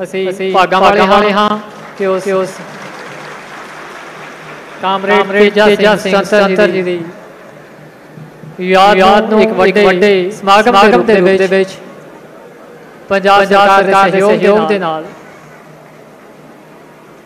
ਅਸੀਂ ਭਾਗਾਂ ਵਾਲੇ ਹਾਂ ਕਿ ਉਸ ਉਸ ਕਾਮਰੇਡ ਤੇਜਾ ਸਿੰਘ ਸੰਤਰ ਜੀ ਦੀ ਯਾਦ ਨੂੰ ਇੱਕ ਵੱਡੇ ਸਮਾਗਮ ਦੇ ਰੂਪ ਦੇ ਵਿੱਚ ਪੰਜਾਬ ਸਰਕਾਰ ਦੇ ਸਹਿਯੋਗ ਦੇ ਨਾਲ